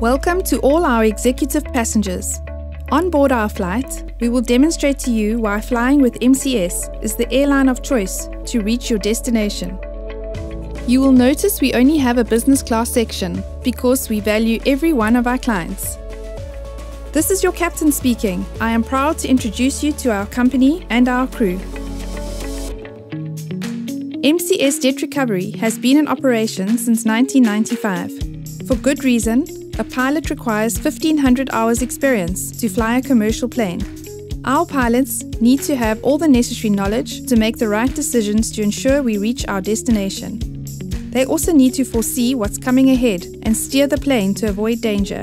Welcome to all our executive passengers. On board our flight, we will demonstrate to you why flying with MCS is the airline of choice to reach your destination. You will notice we only have a business class section because we value every one of our clients. This is your captain speaking. I am proud to introduce you to our company and our crew. MCS Debt Recovery has been in operation since 1995. For good reason, a pilot requires 1500 hours experience to fly a commercial plane. Our pilots need to have all the necessary knowledge to make the right decisions to ensure we reach our destination. They also need to foresee what's coming ahead and steer the plane to avoid danger.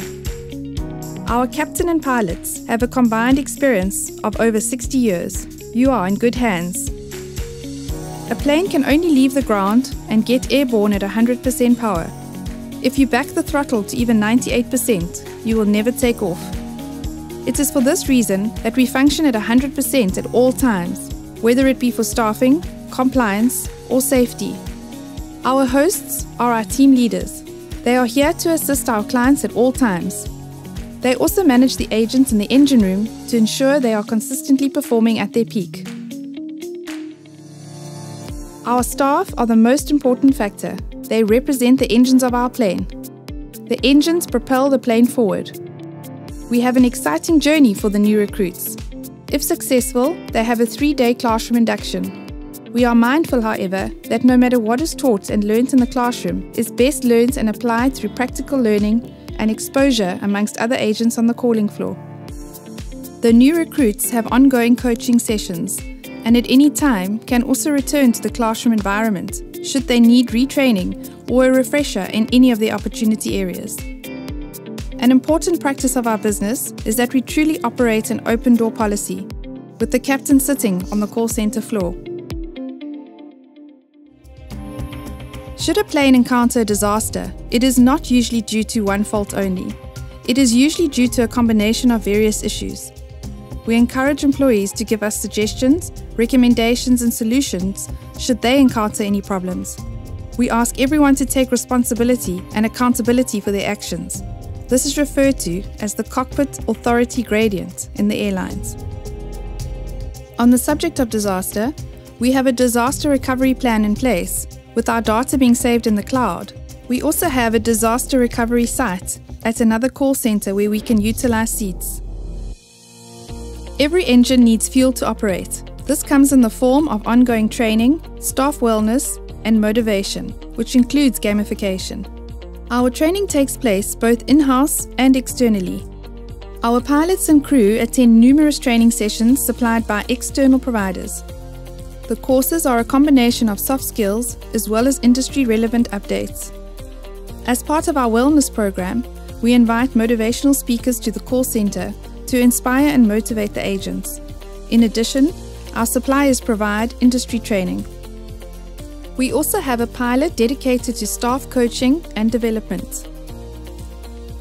Our captain and pilots have a combined experience of over 60 years. You are in good hands. A plane can only leave the ground and get airborne at 100% power. If you back the throttle to even 98%, you will never take off. It is for this reason that we function at 100% at all times, whether it be for staffing, compliance, or safety. Our hosts are our team leaders. They are here to assist our clients at all times. They also manage the agents in the engine room to ensure they are consistently performing at their peak. Our staff are the most important factor. They represent the engines of our plane. The engines propel the plane forward. We have an exciting journey for the new recruits. If successful, they have a three day classroom induction. We are mindful, however, that no matter what is taught and learnt in the classroom is best learned and applied through practical learning and exposure amongst other agents on the calling floor. The new recruits have ongoing coaching sessions and at any time can also return to the classroom environment should they need retraining or a refresher in any of their opportunity areas. An important practice of our business is that we truly operate an open door policy, with the captain sitting on the call center floor. Should a plane encounter a disaster, it is not usually due to one fault only. It is usually due to a combination of various issues. We encourage employees to give us suggestions, recommendations, and solutions should they encounter any problems. We ask everyone to take responsibility and accountability for their actions. This is referred to as the cockpit authority gradient in the airlines. On the subject of disaster, we have a disaster recovery plan in place, with our data being saved in the cloud. We also have a disaster recovery site at another call center where we can utilize seats. Every engine needs fuel to operate. This comes in the form of ongoing training, staff wellness, and motivation, which includes gamification. Our training takes place both in house and externally. Our pilots and crew attend numerous training sessions supplied by external providers. The courses are a combination of soft skills as well as industry relevant updates. As part of our wellness program, we invite motivational speakers to the call center to inspire and motivate the agents. In addition, our suppliers provide industry training. We also have a pilot dedicated to staff coaching and development.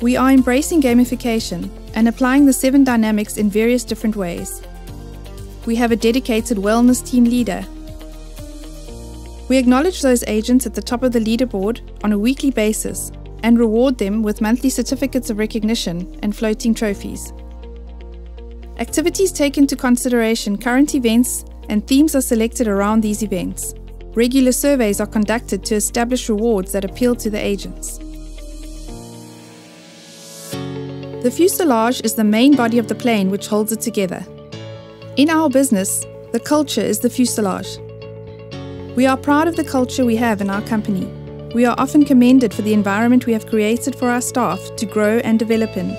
We are embracing gamification and applying the seven dynamics in various different ways. We have a dedicated wellness team leader. We acknowledge those agents at the top of the leaderboard on a weekly basis and reward them with monthly certificates of recognition and floating trophies. Activities take into consideration current events and themes are selected around these events. Regular surveys are conducted to establish rewards that appeal to the agents. The fuselage is the main body of the plane which holds it together. In our business, the culture is the fuselage. We are proud of the culture we have in our company. We are often commended for the environment we have created for our staff to grow and develop in.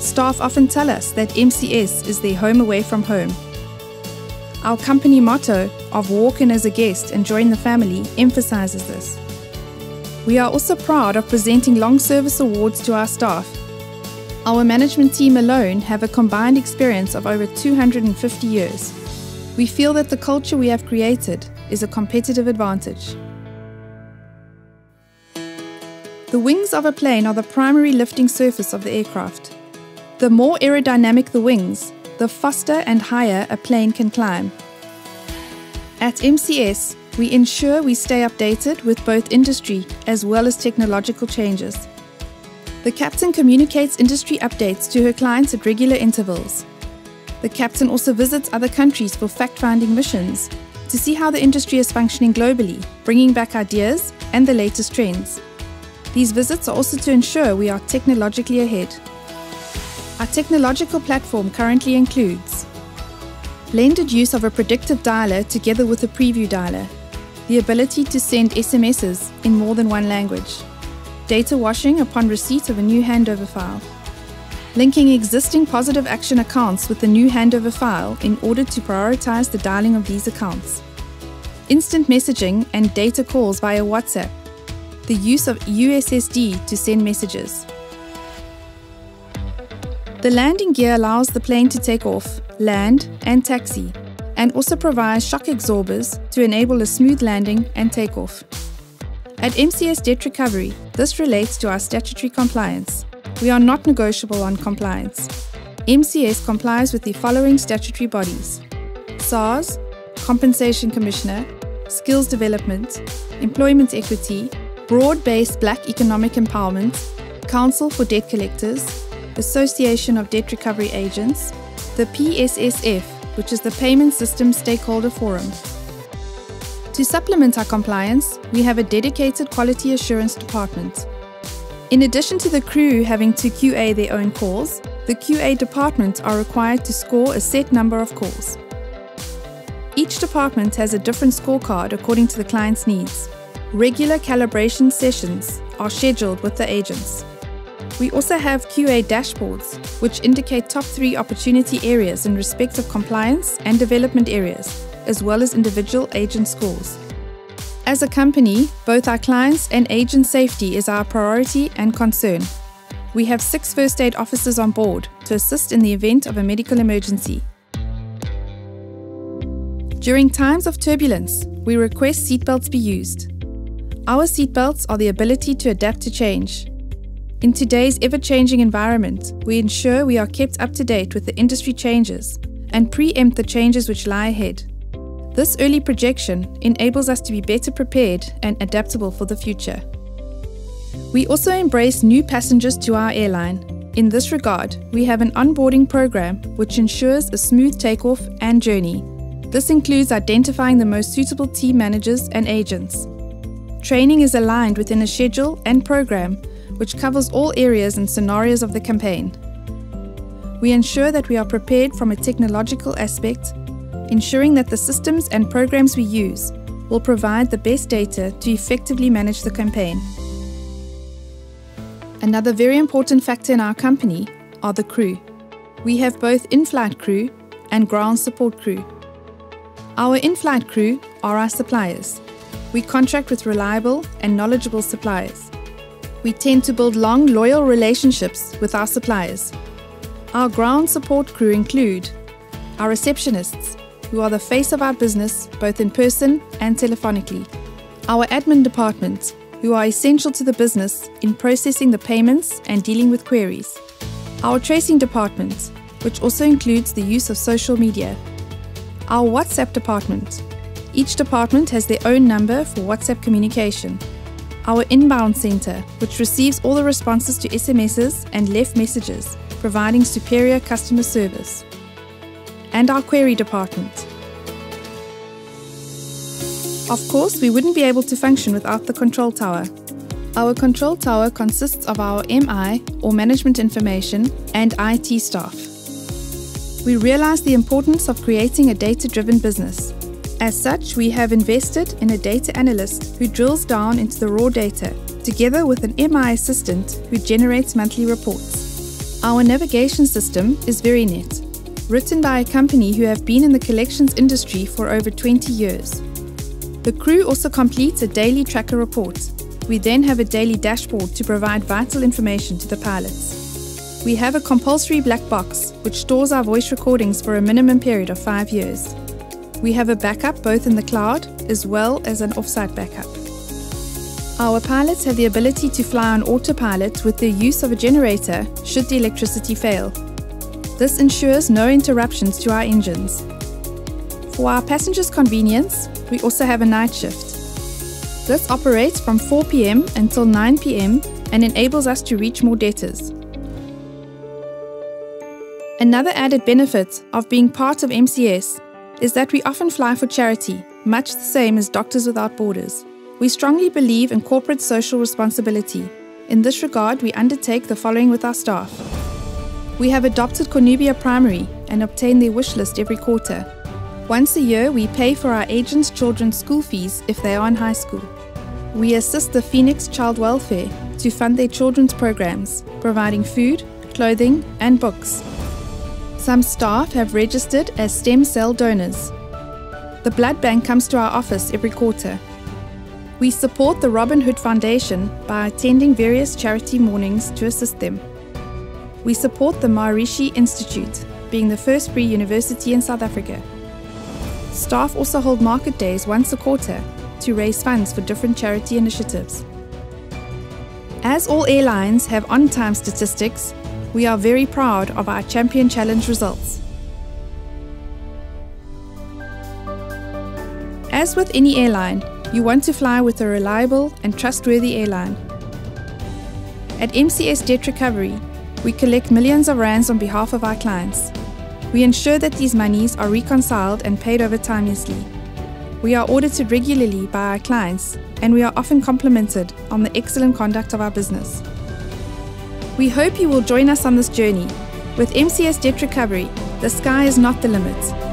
Staff often tell us that MCS is their home away from home. Our company motto of walk in as a guest and join the family emphasizes this. We are also proud of presenting long service awards to our staff. Our management team alone have a combined experience of over 250 years. We feel that the culture we have created is a competitive advantage. The wings of a plane are the primary lifting surface of the aircraft. The more aerodynamic the wings, the faster and higher a plane can climb. At MCS, we ensure we stay updated with both industry as well as technological changes. The captain communicates industry updates to her clients at regular intervals. The captain also visits other countries for fact finding missions to see how the industry is functioning globally, bringing back ideas and the latest trends. These visits are also to ensure we are technologically ahead. Our technological platform currently includes blended use of a predictive dialer together with a preview dialer, the ability to send SMSs in more than one language, data washing upon receipt of a new handover file, linking existing positive action accounts with the new handover file in order to prioritize the dialing of these accounts, instant messaging and data calls via WhatsApp, the use of USSD to send messages. The landing gear allows the plane to take off, land, and taxi, and also provides shock absorbers to enable a smooth landing and takeoff. At MCS Debt Recovery, this relates to our statutory compliance. We are not negotiable on compliance. MCS complies with the following statutory bodies SARS, Compensation Commissioner, Skills Development, Employment Equity, Broad Based Black Economic Empowerment, Council for Debt Collectors, Association of Debt Recovery Agents, the PSSF, which is the Payment System Stakeholder Forum. To supplement our compliance, we have a dedicated quality assurance department. In addition to the crew having to QA their own calls, the QA department are required to score a set number of calls. Each department has a different scorecard according to the client's needs. Regular calibration sessions are scheduled with the agents. We also have QA dashboards, which indicate top three opportunity areas in respect of compliance and development areas, as well as individual agent scores. As a company, both our clients and agent safety is our priority and concern. We have six first aid officers on board to assist in the event of a medical emergency. During times of turbulence, we request seatbelts be used. Our seatbelts are the ability to adapt to change. In today's ever changing environment, we ensure we are kept up to date with the industry changes and preempt the changes which lie ahead. This early projection enables us to be better prepared and adaptable for the future. We also embrace new passengers to our airline. In this regard, we have an onboarding program which ensures a smooth takeoff and journey. This includes identifying the most suitable team managers and agents. Training is aligned within a schedule and program which covers all areas and scenarios of the campaign. We ensure that we are prepared from a technological aspect, ensuring that the systems and programs we use will provide the best data to effectively manage the campaign. Another very important factor in our company are the crew. We have both in flight crew and ground support crew. Our in flight crew are our suppliers. We contract with reliable and knowledgeable suppliers we tend to build long, loyal relationships with our suppliers. Our ground support crew include our receptionists, who are the face of our business both in person and telephonically, our admin department, who are essential to the business in processing the payments and dealing with queries, our tracing department, which also includes the use of social media, our WhatsApp department. Each department has their own number for WhatsApp communication our inbound center, which receives all the responses to SMSs and left messages, providing superior customer service, and our query department. Of course, we wouldn't be able to function without the control tower. Our control tower consists of our MI, or management information, and IT staff. We realize the importance of creating a data driven business as such, we have invested in a data analyst who drills down into the raw data, together with an MI assistant who generates monthly reports. Our navigation system is VeryNet, written by a company who have been in the collections industry for over 20 years. The crew also completes a daily tracker report. We then have a daily dashboard to provide vital information to the pilots. We have a compulsory black box which stores our voice recordings for a minimum period of five years. We have a backup both in the cloud as well as an offsite backup. Our pilots have the ability to fly on autopilot with the use of a generator should the electricity fail. This ensures no interruptions to our engines. For our passengers' convenience, we also have a night shift. This operates from 4 pm until 9 pm and enables us to reach more debtors. Another added benefit of being part of MCS is that we often fly for charity, much the same as Doctors Without Borders. We strongly believe in corporate social responsibility. In this regard, we undertake the following with our staff. We have adopted Cornubia Primary and obtain their wish list every quarter. Once a year, we pay for our agents' children's school fees if they are in high school. We assist the Phoenix Child Welfare to fund their children's programs, providing food, clothing, and books. Some staff have registered as stem cell donors. The blood bank comes to our office every quarter. We support the Robin Hood Foundation by attending various charity mornings to assist them. We support the Maharishi Institute, being the first free university in South Africa. Staff also hold market days once a quarter to raise funds for different charity initiatives. As all airlines have on time statistics, we are very proud of our Champion Challenge results. As with any airline, you want to fly with a reliable and trustworthy airline. At MCS Debt Recovery, we collect millions of rands on behalf of our clients. We ensure that these monies are reconciled and paid over timelessly. We are audited regularly by our clients, and we are often complimented on the excellent conduct of our business. We hope you will join us on this journey. With MCS Debt Recovery, the sky is not the limit.